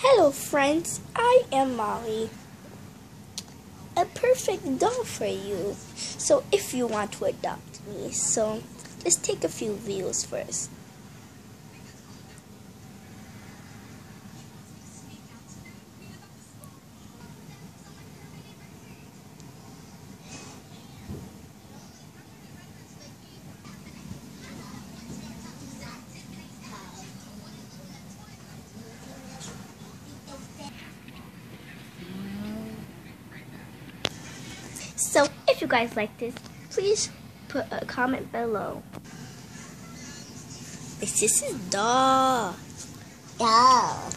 Hello, friends. I am Molly. A perfect doll for you. So, if you want to adopt me, so let's take a few views first. So, if you guys like this, please put a comment below. This is doll. Doll.